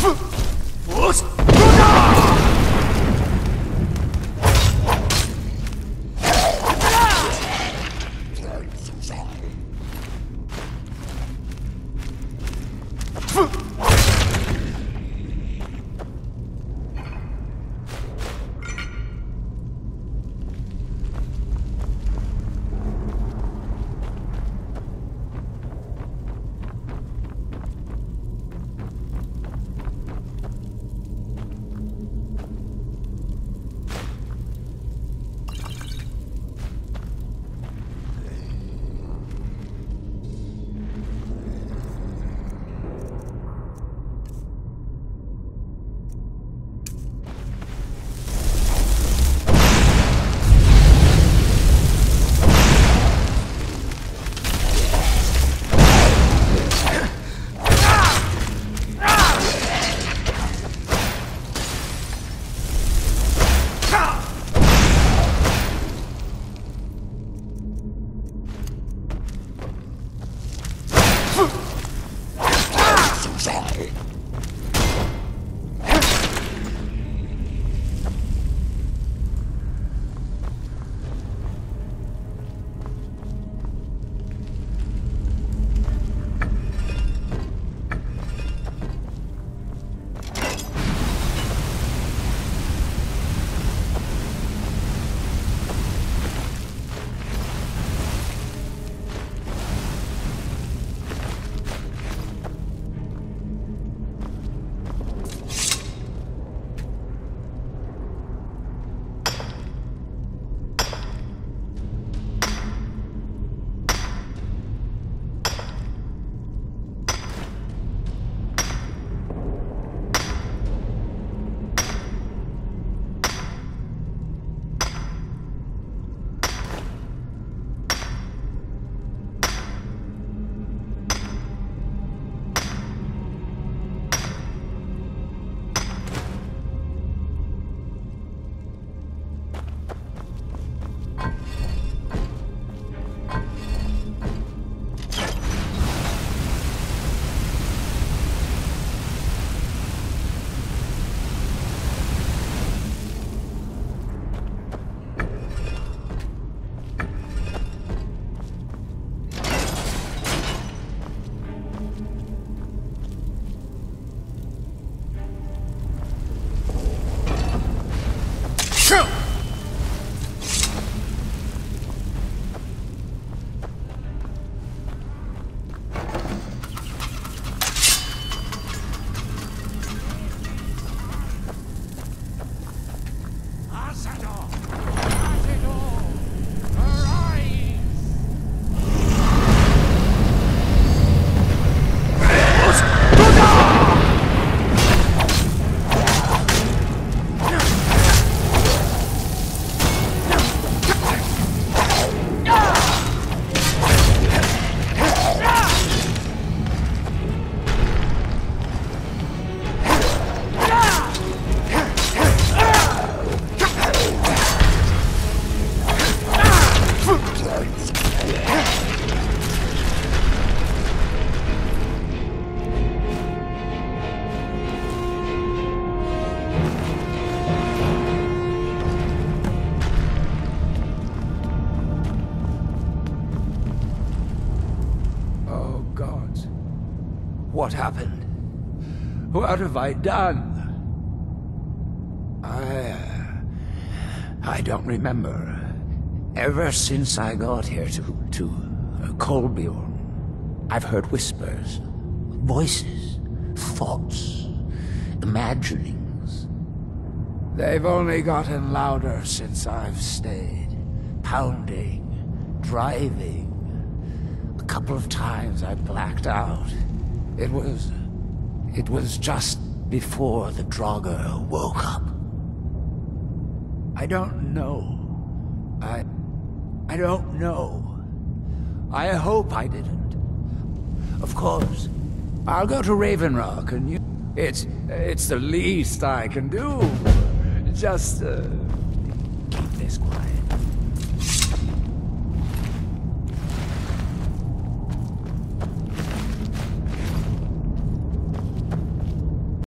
Fuck! Oh, What happened? What have I done? I... I don't remember. Ever since I got here to... to... Uh, Kolbjorn, I've heard whispers, voices, thoughts, imaginings. They've only gotten louder since I've stayed. Pounding, driving. A couple of times I blacked out. It was... It was just before the Draugr woke up. I don't know. I... I don't know. I hope I didn't. Of course. I'll go to Raven Rock and you... It's... it's the least I can do. Just, uh... Keep this quiet.